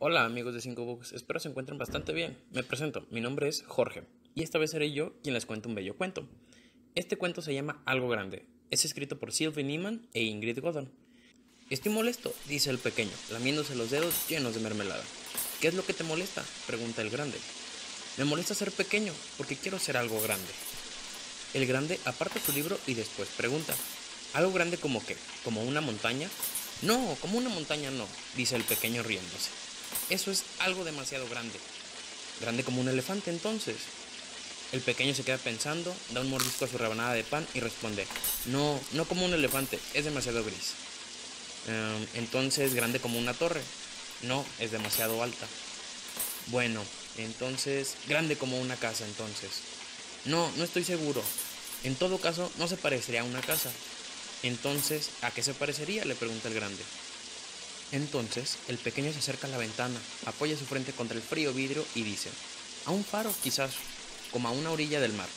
Hola amigos de 5 Books, espero se encuentren bastante bien. Me presento, mi nombre es Jorge y esta vez seré yo quien les cuente un bello cuento. Este cuento se llama Algo Grande. Es escrito por Sylvie Niemann e Ingrid Goddard. Estoy molesto, dice el pequeño, lamiéndose los dedos llenos de mermelada. ¿Qué es lo que te molesta? pregunta el grande. Me molesta ser pequeño porque quiero ser algo grande. El grande aparta su libro y después pregunta, ¿algo grande como qué? ¿Como una montaña? No, como una montaña no, dice el pequeño riéndose. Eso es algo demasiado grande. Grande como un elefante entonces. El pequeño se queda pensando, da un mordisco a su rebanada de pan y responde, no, no como un elefante, es demasiado gris. Em, entonces, grande como una torre. No, es demasiado alta. Bueno, entonces, grande como una casa entonces. No, no estoy seguro. En todo caso, no se parecería a una casa. Entonces, ¿a qué se parecería? le pregunta el grande. Entonces, el pequeño se acerca a la ventana, apoya su frente contra el frío vidrio y dice, a un faro quizás, como a una orilla del mar.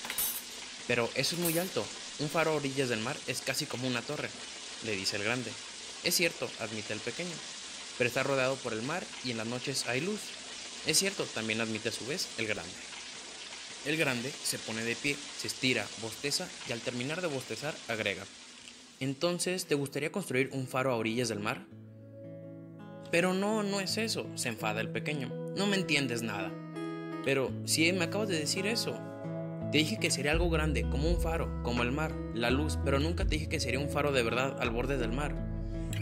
Pero eso es muy alto, un faro a orillas del mar es casi como una torre, le dice el grande. Es cierto, admite el pequeño, pero está rodeado por el mar y en las noches hay luz. Es cierto, también admite a su vez el grande. El grande se pone de pie, se estira, bosteza y al terminar de bostezar agrega. Entonces, ¿te gustaría construir un faro a orillas del mar? Pero no, no es eso, se enfada el pequeño. No me entiendes nada. Pero si me acabas de decir eso. Te dije que sería algo grande, como un faro, como el mar, la luz, pero nunca te dije que sería un faro de verdad al borde del mar.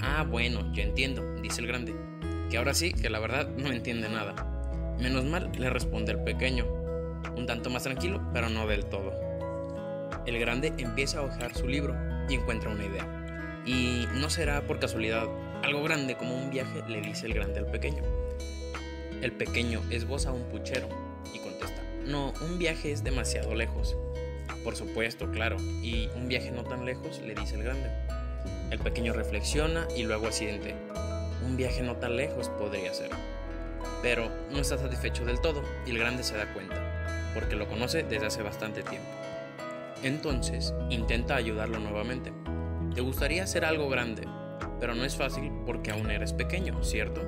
Ah, bueno, yo entiendo, dice el grande. Que ahora sí, que la verdad no entiende nada. Menos mal, le responde el pequeño. Un tanto más tranquilo, pero no del todo. El grande empieza a hojear su libro y encuentra una idea. Y no será por casualidad algo grande como un viaje, le dice el grande al pequeño. El pequeño esboza un puchero y contesta, no, un viaje es demasiado lejos. Por supuesto, claro, y un viaje no tan lejos, le dice el grande. El pequeño reflexiona y luego accidente. Un viaje no tan lejos podría ser. Pero no está satisfecho del todo y el grande se da cuenta, porque lo conoce desde hace bastante tiempo. Entonces, intenta ayudarlo nuevamente. ¿Te gustaría hacer algo grande? Pero no es fácil porque aún eres pequeño, ¿cierto?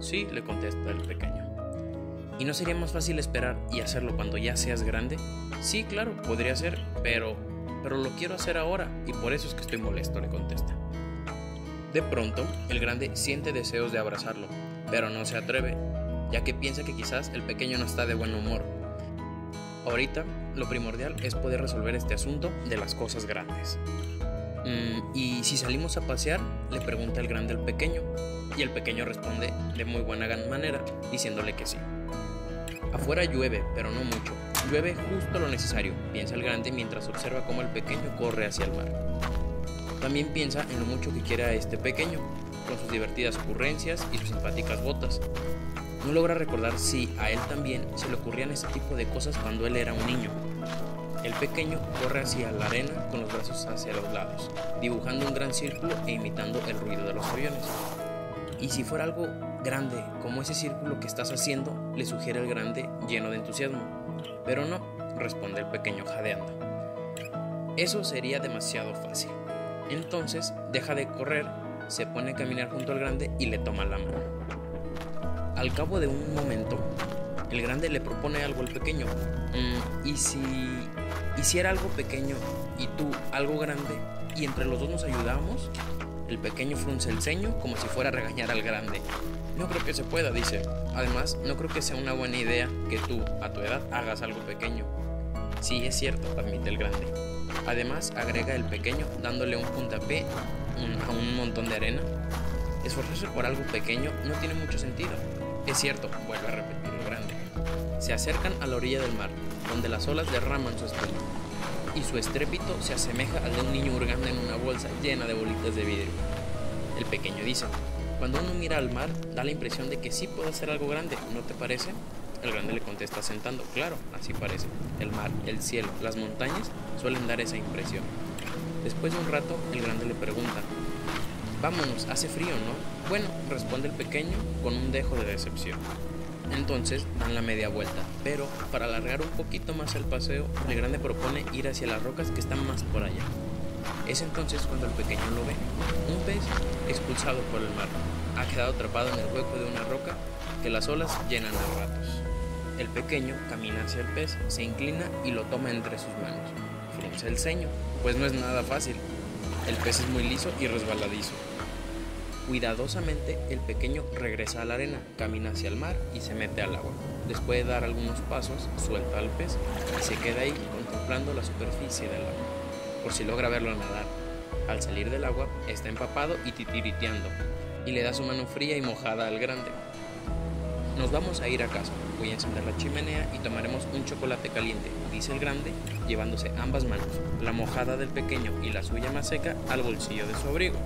Sí, le contesta el pequeño. ¿Y no sería más fácil esperar y hacerlo cuando ya seas grande? Sí, claro, podría ser, pero... pero lo quiero hacer ahora y por eso es que estoy molesto, le contesta. De pronto, el grande siente deseos de abrazarlo, pero no se atreve, ya que piensa que quizás el pequeño no está de buen humor. Ahorita, lo primordial es poder resolver este asunto de las cosas grandes. Mm, y si salimos a pasear, le pregunta el grande al pequeño, y el pequeño responde de muy buena manera, diciéndole que sí. Afuera llueve, pero no mucho. Llueve justo lo necesario, piensa el grande mientras observa cómo el pequeño corre hacia el mar. También piensa en lo mucho que quiere a este pequeño, con sus divertidas ocurrencias y sus simpáticas botas. No logra recordar si a él también se le ocurrían este tipo de cosas cuando él era un niño. El pequeño corre hacia la arena con los brazos hacia los lados, dibujando un gran círculo e imitando el ruido de los aviones. Y si fuera algo grande como ese círculo que estás haciendo, le sugiere el grande lleno de entusiasmo. Pero no, responde el pequeño jadeando. Eso sería demasiado fácil. Entonces deja de correr, se pone a caminar junto al grande y le toma la mano. Al cabo de un momento, el grande le propone algo al pequeño. Mm, ¿Y si hiciera algo pequeño y tú algo grande y entre los dos nos ayudamos? El pequeño frunce el ceño como si fuera a regañar al grande. No creo que se pueda, dice. Además, no creo que sea una buena idea que tú, a tu edad, hagas algo pequeño. Sí, es cierto, admite el grande. Además, agrega el pequeño dándole un puntapié a un montón de arena. Esforzarse por algo pequeño no tiene mucho sentido. Es cierto, vuelve a repetir. Se acercan a la orilla del mar, donde las olas derraman su espuma, y su estrépito se asemeja al de un niño hurgando en una bolsa llena de bolitas de vidrio. El pequeño dice, cuando uno mira al mar, da la impresión de que sí puede hacer algo grande, ¿no te parece? El grande le contesta sentando, claro, así parece. El mar, el cielo, las montañas suelen dar esa impresión. Después de un rato, el grande le pregunta, Vámonos, hace frío, ¿no? Bueno, responde el pequeño con un dejo de decepción. Entonces dan la media vuelta, pero para alargar un poquito más el paseo, el grande propone ir hacia las rocas que están más por allá. Es entonces cuando el pequeño lo ve, un pez expulsado por el mar. ha quedado atrapado en el hueco de una roca que las olas llenan a ratos. El pequeño camina hacia el pez, se inclina y lo toma entre sus manos. Frunce el ceño, pues no es nada fácil. El pez es muy liso y resbaladizo. Cuidadosamente, el pequeño regresa a la arena, camina hacia el mar y se mete al agua. Después de dar algunos pasos, suelta al pez y se queda ahí contemplando la superficie del agua, por si logra verlo nadar. Al salir del agua, está empapado y titiriteando, y le da su mano fría y mojada al grande. Nos vamos a ir a casa, Voy a encender la chimenea y tomaremos un chocolate caliente, dice el grande, llevándose ambas manos, la mojada del pequeño y la suya más seca, al bolsillo de su abrigo.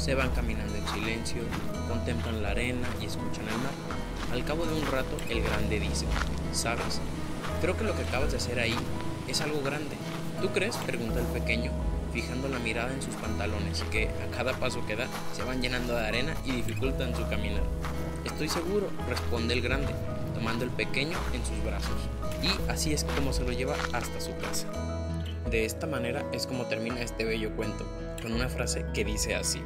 Se van caminando en silencio, contemplan la arena y escuchan el mar. Al cabo de un rato, el grande dice, ¿sabes? Creo que lo que acabas de hacer ahí es algo grande. ¿Tú crees? pregunta el pequeño, fijando la mirada en sus pantalones, que a cada paso que da se van llenando de arena y dificultan su caminar. Estoy seguro, responde el grande, tomando el pequeño en sus brazos. Y así es como se lo lleva hasta su casa. De esta manera es como termina este bello cuento, con una frase que dice así.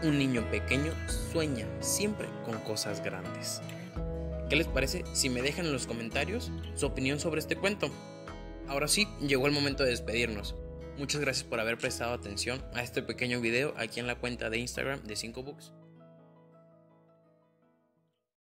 Un niño pequeño sueña siempre con cosas grandes. ¿Qué les parece si me dejan en los comentarios su opinión sobre este cuento? Ahora sí, llegó el momento de despedirnos. Muchas gracias por haber prestado atención a este pequeño video aquí en la cuenta de Instagram de 5books.